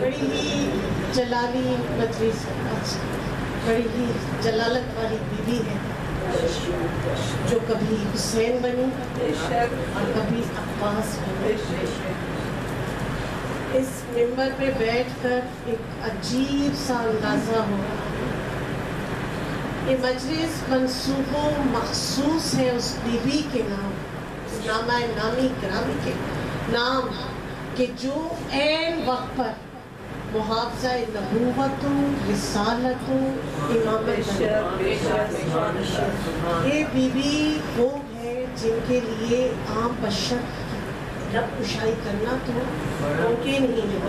बड़ी ही जलाली मजलिस बड़ी ही जलालत वाली बीवी है, जो कभी हुसैन बनी और कभी अब्बास बनी। इस मिंबर पे बैठकर एक अजीब सा अंदाज़ा होगा ये मजलिस मनसूबो मखसूस है उस बीबी के नाम नामा नामी ग्रामी के नाम। कि जो एन वक्त पर मुहावजा नबूवत रिसालत इमामत ये बीबी वो है जिनके लिए आम बशर रब कुशाई करना तो मुमकिन ही नहीं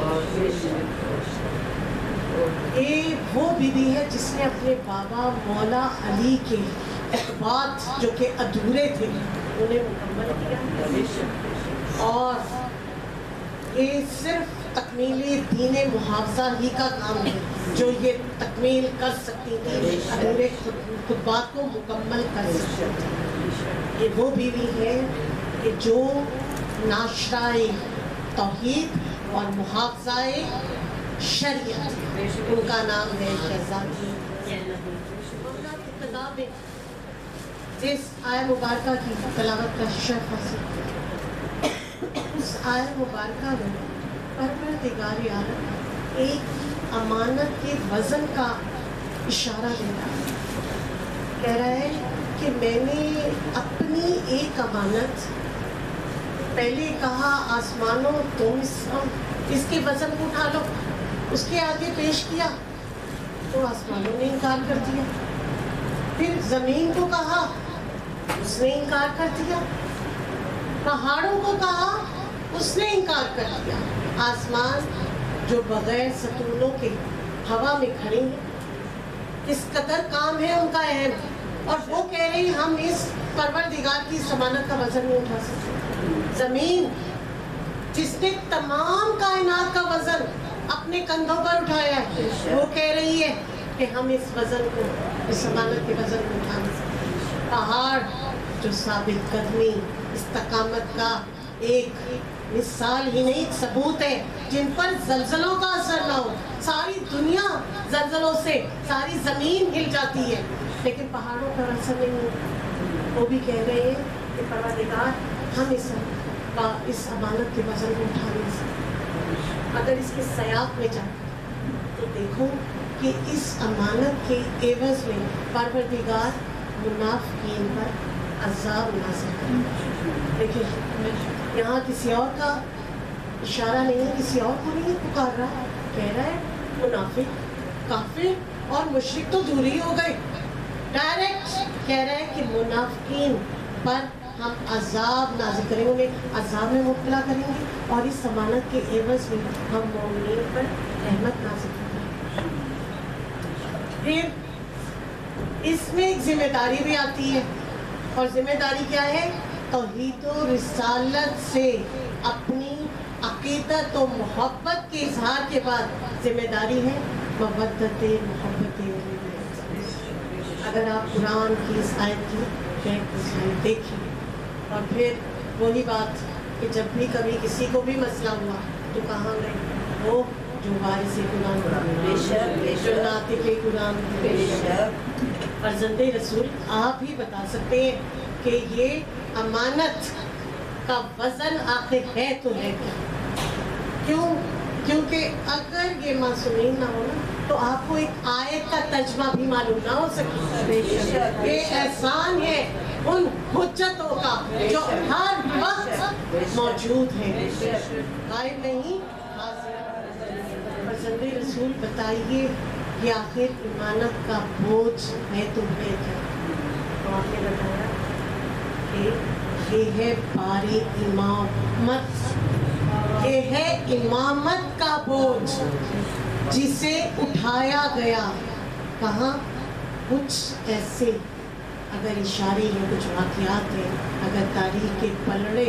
ये वो बीबी है जिसने अपने बाबा मौला अली के बात जो कि अधूरे थे उन्हें मुकम्मल किया। और ये सिर्फ़ तकमीली दीन मुहावजा ही का काम है, जो ये तकमील कर सकती थी अधूरे खुतबात को मुकम्मल कर सकती थी। ये वो बीवी है कि जो नाशराए तोहीद और मुहावजाए शरीयत उनका नाम है शहजादी। जिस आय मुबारक की तलावत का शर्फ हासिल उस आय मुबारका में परवरदिगार आलम एक अमानत के वज़न का इशारा दे रहा है। कह रहा है कि मैंने अपनी एक अमानत पहले कहा, आसमानों, तुम इस इसके वज़न को उठा लो। उसके आगे पेश किया तो आसमानों ने इनकार कर दिया। फिर ज़मीन को कहा, उसने इनकार कर दिया। पहाड़ों को कहा उसने इनकार कर दिया। आसमान जो बगैर सतूनों के हवा में खड़े हैं किस कदर काम है, उनका अहम और वो कह रहे हैं, हम इस परवरदिगार की जमानत का वज़न नहीं उठा सकते। ज़मीन, जिसने तमाम कायनात का वज़न अपने कंधों पर उठाया है, वो कह रही है कि हम इस वज़न को, इस जमानत के वज़न को उठा सकते। पहाड़ जो साबित कदमी इस्तकामत का एक मिसाल ही नहीं सबूत है, जिन पर जलजलों का असर ना हो। सारी दुनिया जलजलों से, सारी ज़मीन हिल जाती है। लेकिन पहाड़ों पर असर नहीं होता वो भी कह रहे हैं कि परवादिगार हम इस का, इस अमानत के वज़न को उठा नहीं सकते अगर इसके सयाक में जाए तो देखो कि इस अमानत के एवज में परवरदिगार मुनाफिकीन पर अजाब नाजिल देखिए यहाँ किसी और का इशारा नहीं है, किसी और को नहीं पुकार रहा। कह रहा है, मुनाफिक, काफिर और मुशरक तो दूर ही हो गए। डायरेक्ट कह रहे हैं कि मुनाफिकीन पर हम अजाब नाजिल करेंगे उन्हें अजाब में मुबतला करेंगे और इस जमानत के एवज में हम मोमिन पर रहमत नाजिल करेंगे। फिर इसमें एक ज़िम्मेदारी भी आती है और ज़िम्मेदारी क्या है? तोहीद रिसालत से अपनी अकीदत और मोहब्बत के इजहार के बाद ज़िम्मेदारी है मबदत मोहब्बत अगर आप कुरान की इस आयत की देखें और फिर वही बात कि जब भी कभी किसी को भी मसला हुआ तो कहाँ गए? वो जो वारिस कुरान जो नातिक कुरान फर्जंद रसूल आप ही बता सकते हैं कि ये अमानत का वज़न आखिर है तो है क्या? क्यों? क्योंकि अगर ये मासूमीन ना हो ना तो आपको एक आयत का तर्जमा भी मालूम ना हो सके। ये एहसान है उन हुज्जतों का जो हर वक्त मौजूद है। गायब नहीं रसूल बताइए ये आखिर इमानत का बोझ है तो है क्या? तो आपने बताया ये है बारी इमामत ये है इमामत का बोझ, जिसे उठाया गया। कहा? कुछ ऐसे। अगर इशारे हैं कुछ वाकियात हैं, अगर तारीख के पलड़े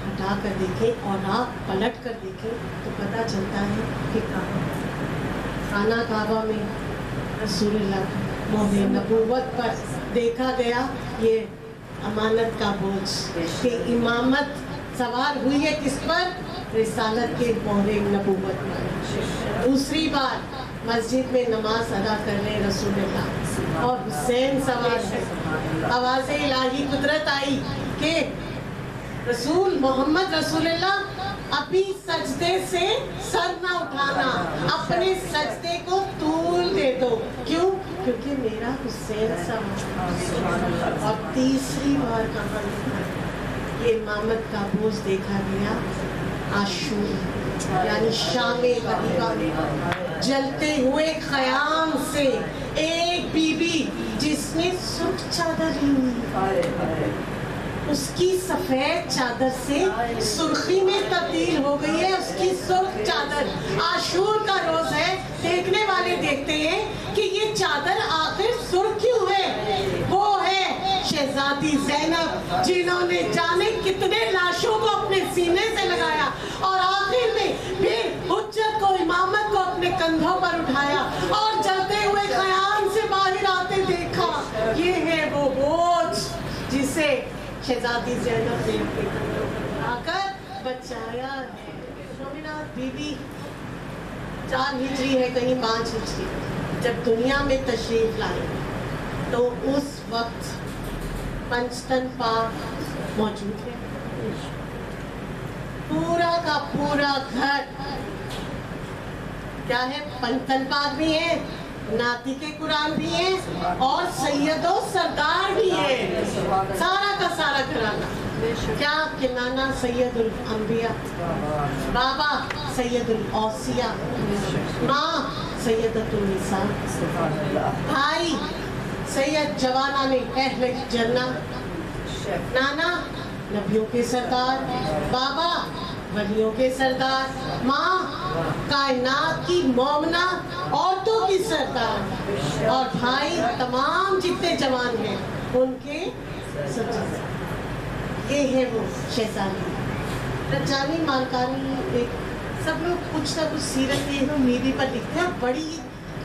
हटा कर देखें और आप पलट कर देखें तो पता चलता है कि कहाँ। खाना काबा में रसूल मोह नबूवत पर देखा गया ये अमानत का बोझ। कि इमामत सवार हुई है किस पर? रिसालत के मोहरे नबूवत में दूसरी बार मस्जिद में नमाज़ अदा करने रसूलुल्लाह। और हुसैन सवार है। आवाज़ इलाही कुदरत आई के रसूल मोहम्मद रसूलुल्लाह अभी सजदे से सर ना उठाना। अपने सजदे को तूल दे दो। क्यों? क्योंकि मेरा हुसैन सा और तीसरी बार कहा ये इमामत का बोझ देखा गया आशूर, यानी शाम जलते हुए खयाम से एक बीबी जिसने सुख चादर ली। हुई उसकी सफ़ेद चादर से सुर्खी में तब्दील हो गई है, उसकी सुर्ख चादर। आशूर का रोज है, देखने वाले देखते हैं कि ये चादर आखिर सुर्ख क्यों है? वो है शहजादी जैनब, जिन्होंने जाने कितने लाशों को अपने सीने से लगाया और आखिर में फिर हुज्जत को, इमामत को अपने कंधों पर उठाया और जलते हुए खयाम से बाहर आते देखा ये है वो बोझ जिसे शहजादी जैनब ने कंधों बचाया है स्वामीनाथ बीबी, चार हिजरी है कहीं पाँच हिजरी। जब दुनिया में तशरीफ़ लाई तो उस वक्त पंचतन पाक मौजूद है। पूरा का पूरा घर, क्या है, पंचतन पाक भी है? नाती के कुरान भी है और सैयदो सरदार भी है। सारा का सारा घराना। क्या कि नाना सैयदुल अंबिया? बाबा सैयदुल औसिया? माँ सैयदतुल निसा? भाई सैयद जवाना ने अहले जन्ना नाना नबियों के सरदार? बाबा वलियों के सरदार, माँ, कायनात की मोमना, औरतों की सरदार। और भाई तमाम जितने जवान हैं, उनके ये है वो शहजादी। रजानी मालकानी एक सब लोग कुछ ना कुछ सीरत ये पर लिखते हैं। बड़ी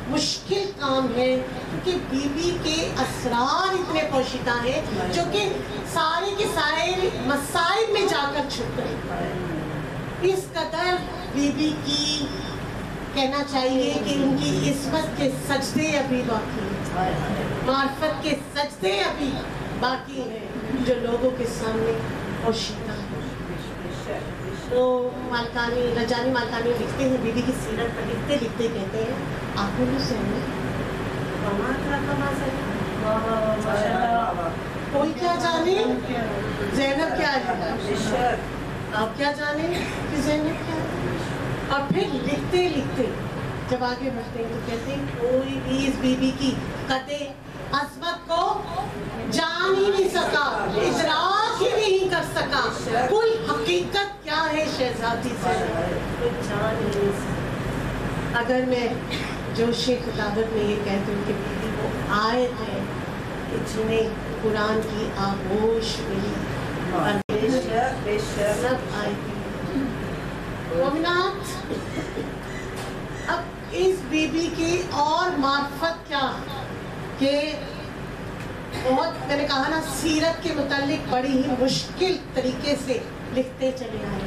मुश्किल काम है, क्योंकि बीबी के असरार इतने पोशीदा हैं, जो कि सारे के सारे मसाइब में जाकर छुप गए। इस कदर बीबी की कहना चाहिए कि उनकी इसमत के सजदे अभी बाकी मार्फत के सजदे अभी बाकी हैं जो लोगों के सामने पोशीदा हैं। तो मालकानी रजानी मालकानी लिखते हैं बीबी की सीरत पर लिखते लिखते कहते हैं आँखों में सोने कमा क्या कोई क्या जाने? जैनब क्या है? आप क्या जाने? कि जैनब क्या? और फिर लिखते लिखते जब आगे बढ़ते हैं तो कहते कोई भी इस बीबी की कदे अजमत को जान ही नहीं सका इजराक ही नहीं कर सका। कुल हकीकत क्या है शहजादी से? कोई जान ही नहीं सका। अगर मैं जोशी खिताबत में ये कहती हूँ कि बीबी वो आए थे जिन्हें कुरान की आगोश मिली, और सब आए थे मोमिनात अब इस बीबी की और मार्फत क्या? कि बहुत मैंने कहा ना सीरत के मुतालिक बड़ी ही मुश्किल तरीके से लिखते चले आए।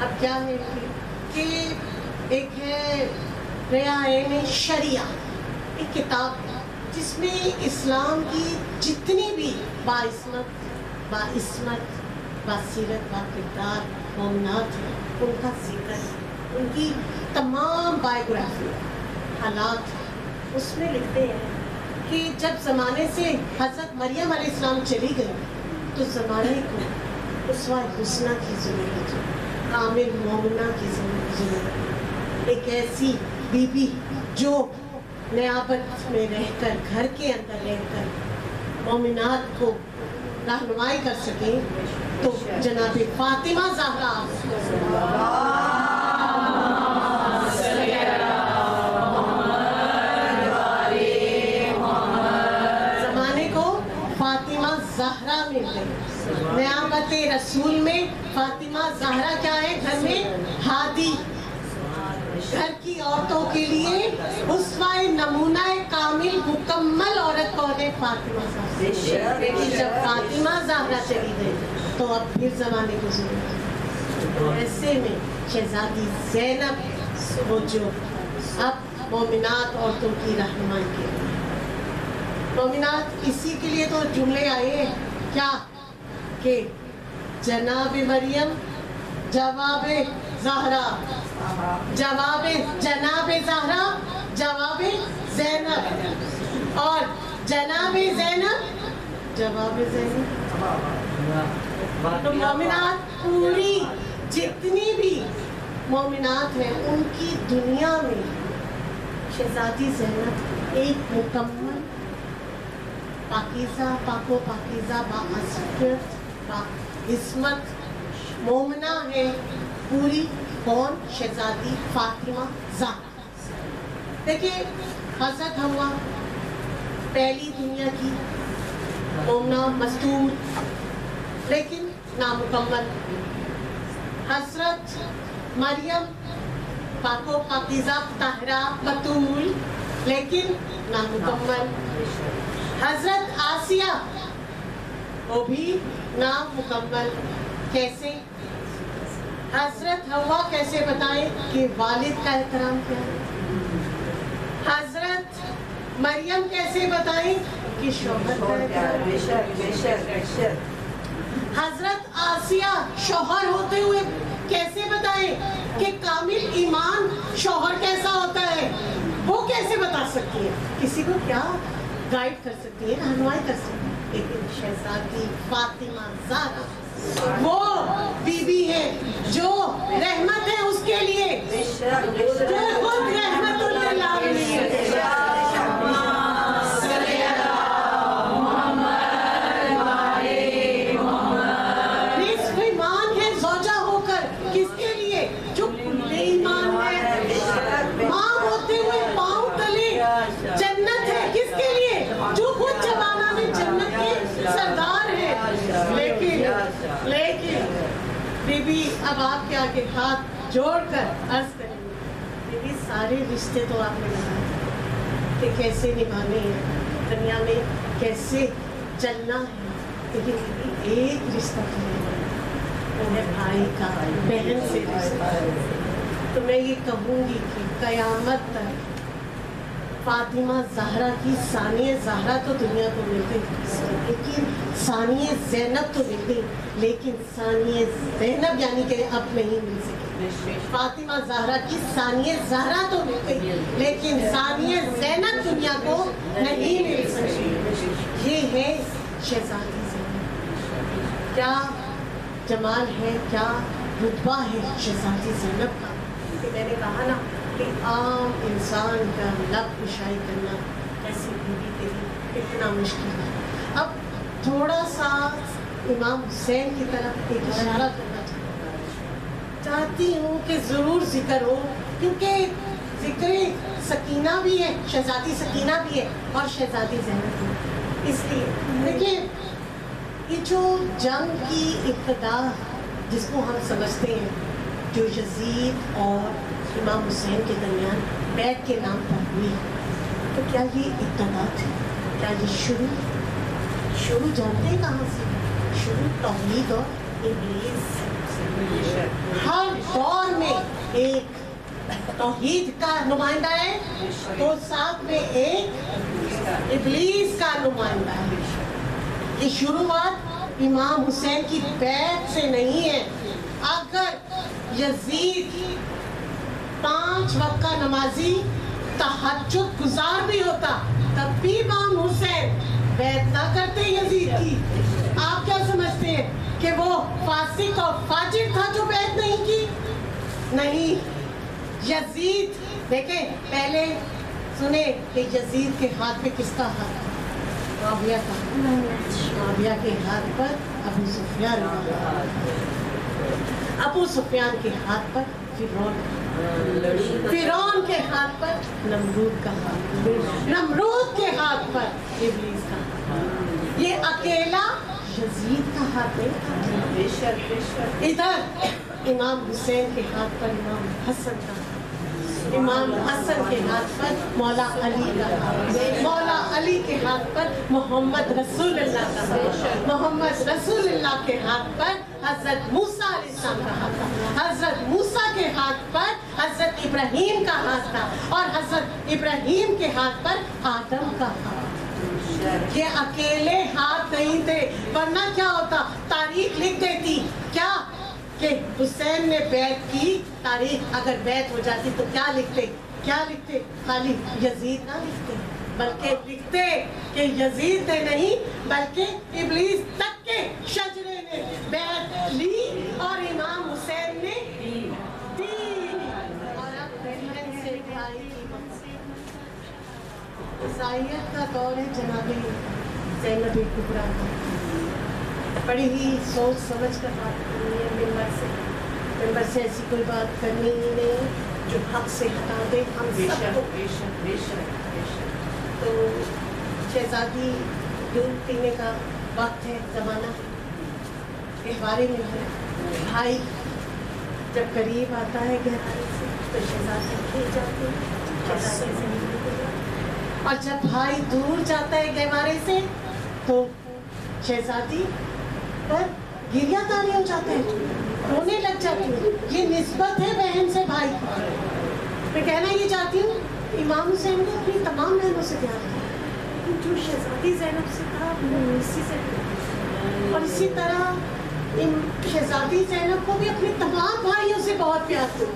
अब क्या है कि, एक है रियान शरिया एक किताब जिसमें इस्लाम की जितनी भी बाइस्मत बाइस्मत बासीरत बाकिरदार मोमनात हैं उनका ज़िक्र है। उनकी तमाम बायोग्राफी, हालात उसमें लिखते हैं कि जब ज़माने से हज़रत मरियम इस्लाम चली गई तो ज़माने को उसवा हुसना की ज़रूरत है कामिल मोमना की है एक ऐसी बीबी जो नयाबत में रहकर, घर के अंदर रहकर मोमिनात को रहनुमाई कर सके तो जनाब फातिमा जहरा। जमाने को फातिमा जहरा मिल गई रसूल में फातिमा जहरा क्या है? घर में हादी। घर की औरतों के लिए उसवाए नमूना कामिल मुकम्मल औरत कौन है? फातिमा जब फातिमा जहरा चली गई तो अब फिर जमाने को ज़रूरत है। ऐसे में शहजादी जैनब, वो जो अब मोमिनात औरतों की रहनुमाई के लिए। मोमिनात इसी के लिए तो जुमले आए हैं। क्या? कि जनाब मरियम, जवाब जहरा। जवाब जनाब जहरा, जवाब जैनब। और जनाब जैनब, जवाब जैनब। मोमिनात पूरी जितनी भी मोमिनात हैं, उनकी दुनिया में शहजादी जैनब एक मुकम्मल, पाकिज़ा, पाको पाकिज़ा बासफियत बा इसमत मोमना है पूरी कौन? शहजादी फातिमा ज़हरा देखिए, हज़रत हवा पहली दुनिया की, मोमना मस्तूर लेकिन नामुकम्मल हज़रत मरियम पाको पाकिज़ा ताहरा बतूल लेकिन नामुकम्मल हज़रत आसिया वो भी नामुकम्मल कैसे? हज़रत हवा कैसे बताएँ कि वालिद का एहतराम क्या है? हज़रत मरियम कैसे बताएँ कि शोहर का हज़रत आसिया शोहर होते हुए कैसे बताएँ कि कामिल ईमान शोहर कैसा होता है? वो कैसे बता सकती है? किसी को क्या गाइड कर सकती है, रहनुमाई कर सकती है? लेकिन शहजादी फातिमा ज़ारा, वो बीबी है जो रहमत है उसके लिए, जो खुद आलमीन है। अब आपके आगे हाथ जोड़कर अर्ज़ करेंगे। सारे रिश्ते तो आपने निभाए कि कैसे निभाने हैं, दुनिया में कैसे चलना है, लेकिन एक रिश्ता तो है है भाई का बहन से रिश्ता। तो मैं ये कहूँगी कि कयामत तक फातिमा जहरा की सानिय जहरा तो दुनिया को मिल गई लेकिन सानिय जैनब तो गई, लेकिन सानिय जैनब यानी कि अब नहीं मिल सकी। फातिमा जहरा की सानिय जहरा तो मिल गई, लेकिन सानिय जैनब दुनिया को नहीं मिल सकी। ये है शहजादी जैनब क्या जमाल है, क्या रुतबा है शहजादी जैनब का? मैंने कहा ना कि आम इंसान का लब कुशाई करना ऐसी बीवी के लिए इतना मुश्किल है। थोड़ा सा इमाम हुसैन की तरफ़ एक इशारा करना चाहती हूँ कि ज़रूर ज़िक्र हो, क्योंकि ज़िक्र सकीना भी है, शहजादी सकीना भी है और शहजादी जैनब भी इसलिए देखिए, ये जो जंग की इब्तदा जिसको हम समझते हैं, जो यजीद और इमाम हुसैन के दरमियान बैग के नाम पर हुई तो क्या ये इब्तदा थी? क्या ये शुरू शुरू जानते हैं कहाँ से शुरू तौहीद और इब्लीस हर दौर में एक तौहीद का नुमाइंदा है तो साथ में एक इब्लीस का नुमाइंदा है ये शुरुआत इमाम हुसैन की बैत से नहीं है अगर यजीद पाँच वक्त का नमाजी तहज्जुद गुजार भी होता तब भी इमाम हुसैन बैत ना करते यजीद की। आप क्या समझते हैं कि वो फासिक और फाजिर था जो बैत नहीं की? नहीं। यजीद, देखें, पहले सुने कि यजीद के हाथ पे किसका हाथ था? मुआविया का। मुआविया के हाथ पर अबू सुफियान अबू सुफियान के हाथ पर फिरौन फिरौन के हाथ पर। नमरूद का हाथ नमरूद के हाथ पर। इब्लीस का हाथ ये अकेला यजीद का हाथ बेशक इधर इमाम हुसैन के हाथ पर इमाम हसन का हाथ इमाम हसन के हाथ पर मौला अली का हाथ मौला अली के हाथ पर मोहम्मद रसूलुल्लाह का मोहम्मद रसूलुल्लाह के हाथ पर हज़रत मूसा का था। हज़रत मूसा के हाथ पर हज़रत इब्राहिम का हाथ था और हज़रत इब्राहिम के हाथ पर आदम का हाथ ये अकेले हाथ नहीं थे, वरना क्या होता? तारीख लिख देती। क्या? कि हुसैन ने बैत की। तारीख अगर बैत हो जाती तो क्या लिखते? क्या लिखते? खाली यजीद ना लिखते। बल्कि लिखते कि यजीद ने नहीं बल्कि इबलीस तक के शजरे ने बैत ली और इमाम हुसैन ने दी। और अब से भाई का दौर है जनाबी जैनब कुबरा बड़ी ही सोच समझ कर बात करनी है मेंबर से। मेंबर से ऐसी कोई बात करनी ही नहीं जो हक से हटा दे। हम बेशक बेशक बेशक। शहजादी दूध पीने का वक्त है, जमाना त्योहारे में है, भाई जब करीब आता है, गहराई से तो शहजादी खिल जाती है है। और जब भाई दूर जाता है गहवारे से तो शहजादी पर गिरिया तारी हो जाते हैं, रोने लग जाती है। ये निस्बत है बहन से भाई मैं कहना ये चाहती हूँ, इमाम हुसैन ने अपनी तमाम बहनों से प्यार किया जो शहजादी जैनब से वो इसी से और इसी तरह इन शहजादी जैनब को भी अपने तमाम भाइयों से बहुत प्यार था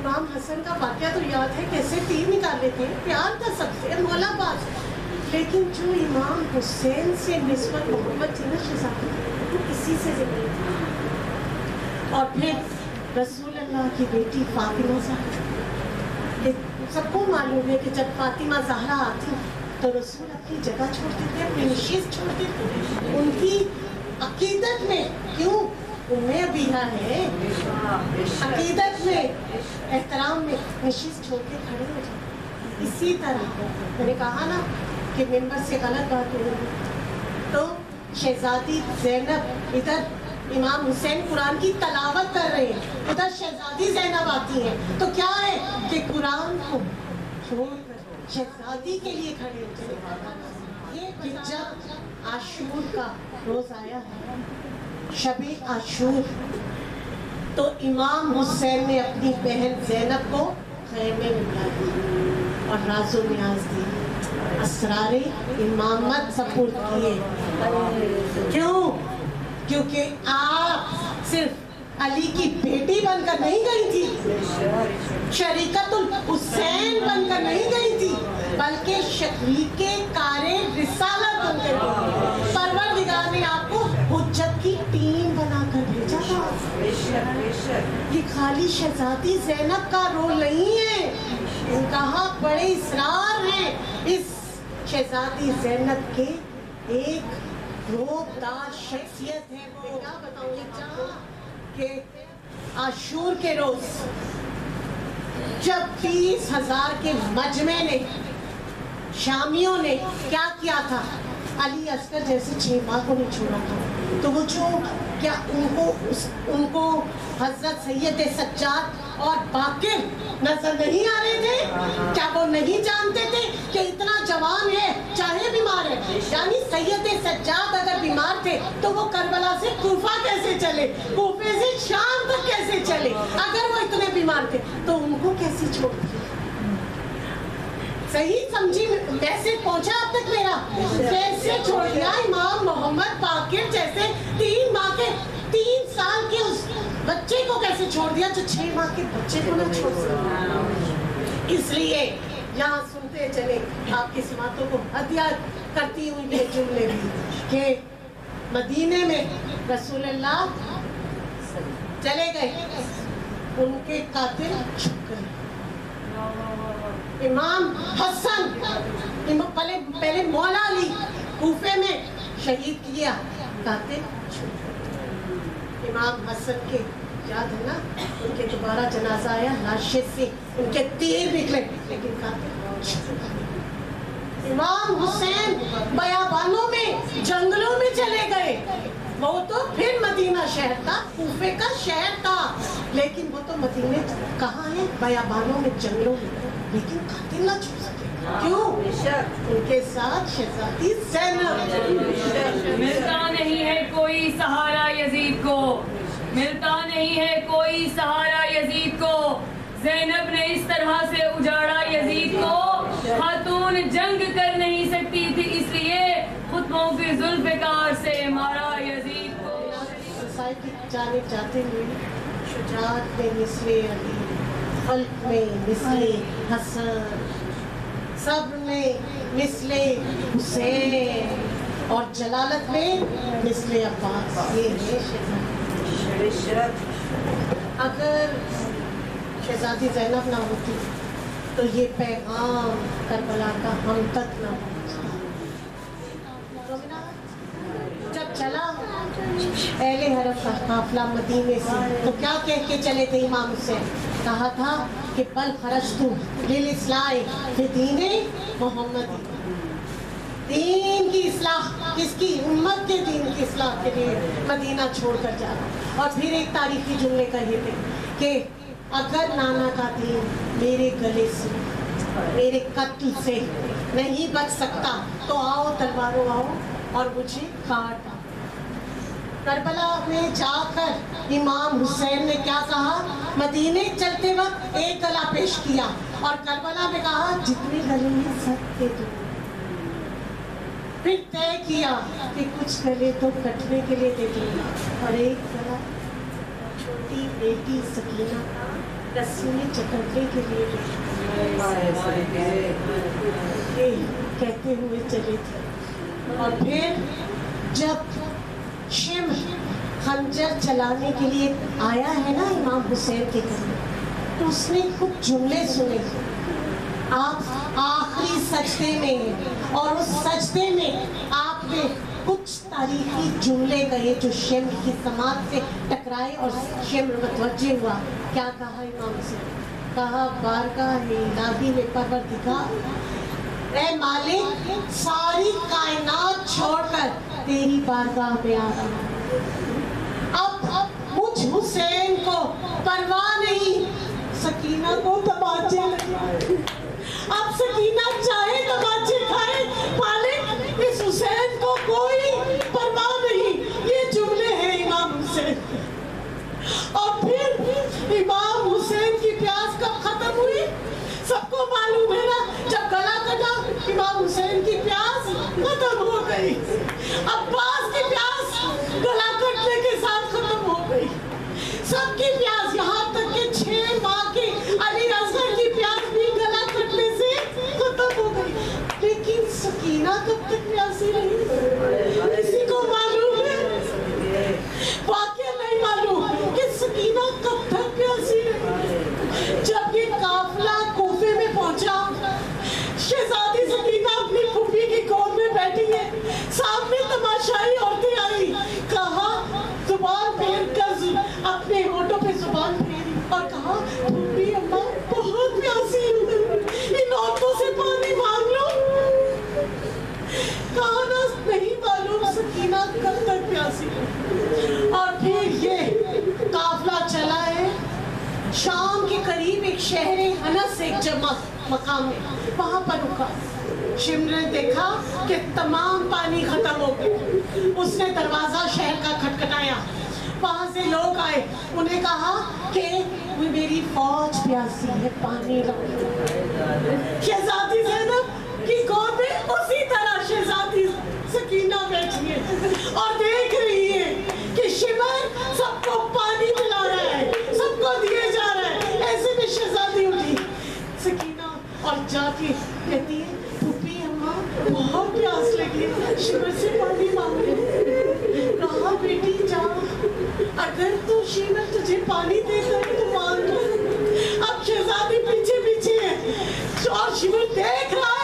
इमाम हसन का वाक्य तो याद है कैसे तीर निकाले थे, प्यार था सबसे मौलाबाद लेकिन जो इमाम हुसैन से निस्बत मोहम्मद थी ना शहजादी, वो इसी से ज़िंदगी थी। और फिर रसूल अल्लाह की बेटी फातिमा ये सबको मालूम है कि जब फातिमा जहरा आती तो रसूल अपनी जगह छोड़ते थे, अपनी नशीस छोड़ते थे। उनकी अकीदत में क्यों? उम्मे अबीहा है। अकीदत में, एहतराम में नशीस छोड़ के खड़े हो जाते इसी तरह, मैंने कहा ना कि मेंबर से गलत बात हो तो शहजादी जैनब, इधर इमाम हुसैन कुरान की तलावत कर रहे हैं। उधर शहजादी जैनब आती है। तो क्या है कि कुरान को छोड़कर शहजादी के लिए खड़े ये कि जब आशूर का रोज आया है, शबे आशूर तो इमाम हुसैन ने अपनी बहन जैनब को खैमे में दी और राजो न्याज दी। असरारे इमामत सपुर्द किए। क्यों? क्योंकि आप सिर्फ़ अली की बेटी बनकर नहीं गई थी। शरीकतुल हुसैन बनकर नहीं गई थी, बल्कि शरीके कारे रिसालत बनकर गई। परवरदिगार ने आपको हुज्जत की टीम बनाकर भेजा था। ये खाली शहजादी जैनब का रोल नहीं है। कहा बड़े इसरार हैं। इस शहजादी जैनब के एक रोबदार शख्सियत है वो। क्या बताऊँ कि आशूर के रोज जब तीस हज़ार के मजमे ने, शामियों ने क्या किया था? अली असगर जैसे छह माह को नहीं छोड़ा था। तो वो जो क्या उनको उस, उनको हज़रत सैयद सज्जाद और बाकिर नज़र नहीं आ रहे थे? क्या वो नहीं जानते थे कि इतना जवान है, चाहे बीमार है। यानी सैयद सज्जाद अगर बीमार थे तो वो करबला से कूफा कैसे चले? कूफे से शाम तक कैसे चले? अगर वो इतने बीमार थे तो उनको कैसे छोड़ सही समझी मैसेज पहुँचा अब तक मेरा? कैसे छोड़ दिया इमाम मोहम्मद बाकिर जैसे तीन माह के तीन साल के उस बच्चे को कैसे छोड़ दिया, जो छह माह के बच्चे को ना छोड़ सका इसलिए यहाँ सुनते चले आपकी समातों को हत्या करती हुई ये जुमले भी कि मदीने में रसूलुल्लाह चले गए। उनके कातिल इमाम हसन, इमा- पहले पहले मौला अली कूफे में शहीद किया। कातिल। इमाम हसन के याद है ना? उनके दोबारा जनाजा आया लाशे से उनके तीर निकले लेकिन। इमाम हुसैन बयाबानों में, जंगलों में चले गए। वो तो फिर मदीना शहर था, कूफे का शहर था। लेकिन वो तो मदीने कहाँ है? बयाबानों में, जंगलों में। लेकिन कातिल ना छुप सके। क्यों? उनके साथ शहजादी जैनब मिलता नहीं है कोई सहारा यजीद को। मिलता नहीं है कोई सहारा यजीद को। जैनब ने इस तरह से उजाड़ा यजीद को। खातून जंग कर नहीं सकती थी, इसलिए खुतबों की जुल्फकार से मारा यजीद को। जाने जाते हुए में में हसन, सब्र में मिसले हुसैन और जलालत में मिसले अब्बास। ये है। अगर शहजादी जैनब ना होती तो ये पैगाम करबला का हम तक ना जब चला पहले हरफ का काफिला मदीने से तो क्या कह के चले थे इमाम हुसैन? कहा था कि बल खरज तू, लिल इस्लाह, फिर दीने मोहम्मद। दीन की इस्लाह किसकी? उम्मत के दीन की इस्लाह के लिए मदीना छोड़कर जाना और फिर एक तारीखी जुमले कहे थे कि अगर नाना का दिन मेरे गले से, मेरे कत्ल से नहीं बच सकता तो आओ तलवारों आओ और मुझे काट करबला में जाकर इमाम हुसैन ने क्या कहा? मदीने चलते वक्त एक गला पेश किया और करबला में कहा, जितने गले में सबके दो। फिर तय किया कि कुछ गले तो कटने के लिए दे दूँगा। और एक गला छोटी बेटी सकीना का रस्सी में चकड़ने के लिए ये कहते हुए चले थे। और फिर जब शिव खंजर चलाने के लिए आया है ना इमाम हुसैन के घर में तो उसने कुछ जुमले सुने। आप आखिरी सजदे में और उस सजदे में आपने कुछ तारीखी जुमले कहे जो शिम्र की समाज से टकराए और शिम्र मतवजे हुआ। क्या कहा इमाम से कहा, बारगाह में परवरदिगार। ए मालिक, सारी कायनात छोड़कर तेरी बारगाह में आ रहा अब अब मुझ हुसैन को परवाह नहीं। सकीना को तमाचे लगे। अब सकीना चाहे तमाचे खाए मालिक इस हुसैन को कोई परवाह नहीं ये जुमले हैं इमाम हुसैन और फिर इमाम हुसैन की प्यास कब खत्म हुई। सबको मालूम है ना, जब गला कटा इमाम हुसैन की प्यास खत्म हो गई। अब्बास की प्यास गला कटने के साथ खत्म हो गई। सबकी प्यास, यहाँ तक कि छह माह की अली असगर की प्यास भी गला कटने से खत्म हो गई। लेकिन सकीना कब तक प्यासी रही? किसी को मालूम है? वाक्य नहीं मालूम कि सकीना कब तक प्यासी रही जब ये काफिला पहुँचा शहजादी सकीना अपनी फूफी की गोद में बैठी है। सामने तमाशाई औरतें आई। कहा ज़ुबान फेर कर अपने होठों पे ज़ुबान फेरी और कहा फूफी अम्मा, बहुत प्यासी इन औरतों से पानी मांग लो। कहा, ना, नहीं मालूम सकीना कब तक प्यासी। और फिर ये काफिला चला है। शाम के करीब एक शहर हनस एक जमा मकाम वहाँ पर रुका। शिम ने देखा कि तमाम पानी खत्म हो गया। उसने दरवाज़ा शहर का खटखटाया। वहाँ से लोग आए। उन्हें कहा कि मेरी फौज प्यासी है, पानी लाओ। जाके कहती है, पुप्पी अम्मा, बहुत प्यास लगी शिवर से पानी मांग रहे कहा, बेटी, जा। अगर तो शिवर तुझे पानी दे है तो मांग। लो अब शहजादी पीछे पीछे है और तो शिवर देख रहा